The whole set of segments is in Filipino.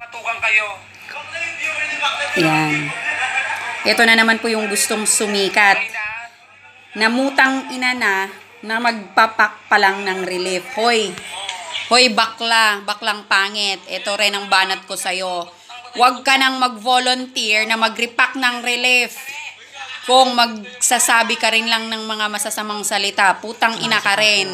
Patukan kayo. Ayan. Ito na naman po yung gustong sumikat. Namutang ina na na magpapak pa lang ng relief. Hoy, hoy bakla, baklang pangit. Ito rin ang banat ko sa'yo. Huwag ka nang mag-volunteer na mag-repack ng relief. Kung magsasabi ka rin lang ng mga masasamang salita, putang ina ka rin.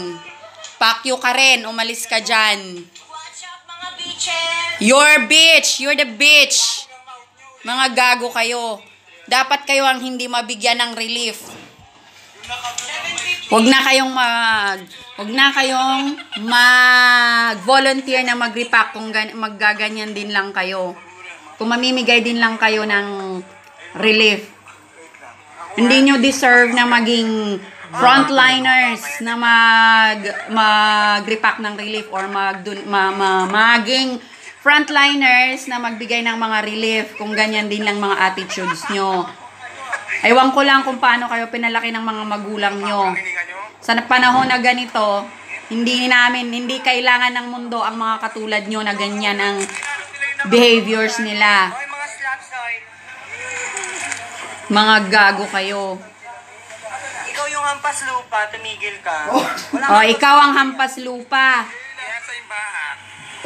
Pakyo ka rin, umalis ka dyan. Watch out mga bitches! You're bitch! You're the bitch! Mga gago kayo. Dapat kayo ang hindi mabigyan ng relief. Huwag na kayong mag Huwag na kayong mag-volunteer na mag-repack kung gan- maggaganyan din lang kayo. Kung mamimigay din lang kayo ng relief. Hindi nyo deserve na maging frontliners na mag mag-repack ng relief or mag ma, ma, maging frontliners na magbigay ng mga relief kung ganyan din lang mga attitudes nyo. Ewan ko lang kung paano kayo pinalaki ng mga magulang nyo. Sa panahon na ganito, hindi namin, hindi kailangan ng mundo ang mga katulad nyo na ganyan ang behaviors nila. Mga gago kayo. Ikaw yung hampas lupa, tumigil ka. Wala O, ikaw ang hampas lupa.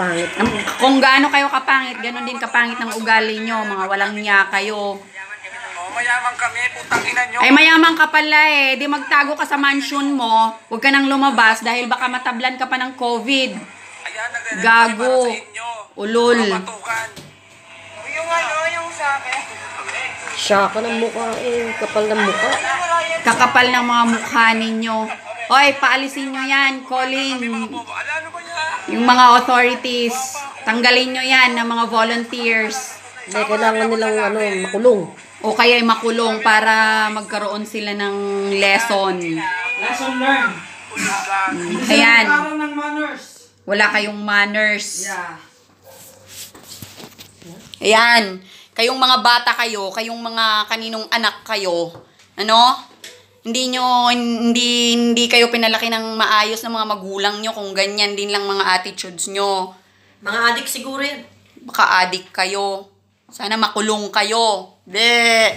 Pangit. Kung gaano kayo kapangit, ganun din kapangit ng ugali nyo. Mga walang niya kayo. Oh, mayaman kami. Putang ina nyo. Ay, mayaman ka pala eh. Di magtago ka sa mansion mo. Huwag ka nang lumabas dahil baka matablan ka pa ng COVID. Ayan, Gago. Ulol. Yung ano, yung sa akin. Siya ka ng mukha eh. Kapal ng mukha. Kakapal ng mga mukha ninyo. Hoy, paalisin nyo yan. Calling Bobo, ala, ano ba yan? Yung mga authorities. Tanggalin nyo yan ng mga volunteers. Hindi, kailangan nilang ano, makulong. O kaya makulong para magkaroon sila ng lesson. Lesson learned. Ayan. Araw ng manners. Wala kayong manners. Yeah. Ayan. Kayong mga bata kayo, kayong mga kaninong anak kayo, ano? Hindi nyo, hindi, hindi kayo pinalaki ng maayos ng mga magulang nyo kung ganyan din lang mga attitudes nyo. Mga adik siguro yan. Baka adik kayo. Sana makulong kayo. De.